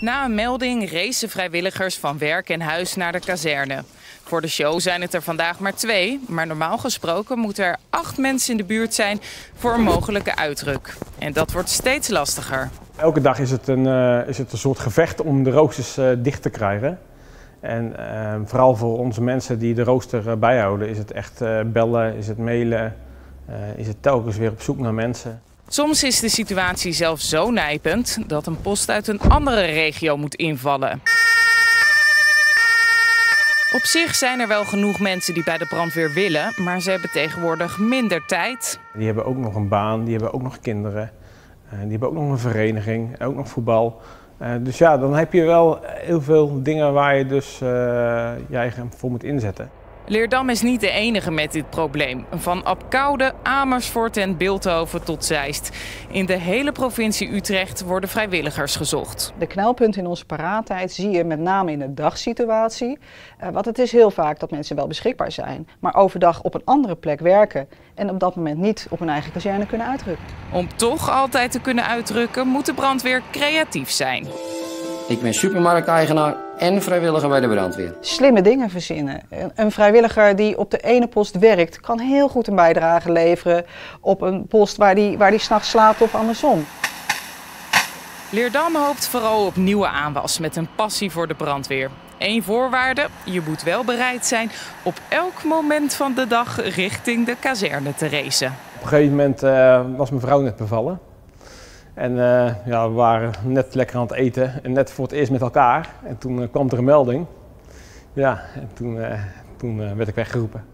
Na een melding racen vrijwilligers van werk en huis naar de kazerne. Voor de show zijn het er vandaag maar twee, maar normaal gesproken moeten er acht mensen in de buurt zijn voor een mogelijke uitruk. En dat wordt steeds lastiger. Elke dag is het een, uh, is het een soort gevecht om de roosters uh, dicht te krijgen. En uh, vooral voor onze mensen die de rooster bijhouden is het echt bellen, is het mailen, is het telkens weer op zoek naar mensen. Soms is de situatie zelfs zo nijpend dat een post uit een andere regio moet invallen. Op zich zijn er wel genoeg mensen die bij de brandweer willen, maar ze hebben tegenwoordig minder tijd. Die hebben ook nog een baan, die hebben ook nog kinderen, die hebben ook nog een vereniging, ook nog voetbal. Dus ja, dan heb je wel heel veel dingen waar je dus je eigen voor moet inzetten. Leerdam is niet de enige met dit probleem. Van Apkoude, Amersfoort en Beeldhoven tot Zeist. In de hele provincie Utrecht worden vrijwilligers gezocht. De knelpunten in onze paraatheid zie je met name in de dagsituatie. Uh, want het is heel vaak dat mensen wel beschikbaar zijn, maar overdag op een andere plek werken en op dat moment niet op hun eigen kazerne kunnen uitrukken. Om toch altijd te kunnen uitrukken moet de brandweer creatief zijn. Ik ben supermarkteigenaar en vrijwilliger bij de brandweer. Slimme dingen verzinnen. Een vrijwilliger die op de ene post werkt, kan heel goed een bijdrage leveren op een post waar die, waar die s'nachts slaapt of andersom. Leerdam hoopt vooral op nieuwe aanwas met een passie voor de brandweer. Eén voorwaarde, je moet wel bereid zijn op elk moment van de dag richting de kazerne te racen. Op een gegeven moment uh, was mijn vrouw net bevallen. En uh, ja, we waren net lekker aan het eten en net voor het eerst met elkaar. En toen uh, kwam er een melding. Ja, en toen, uh, toen werd ik weggeroepen.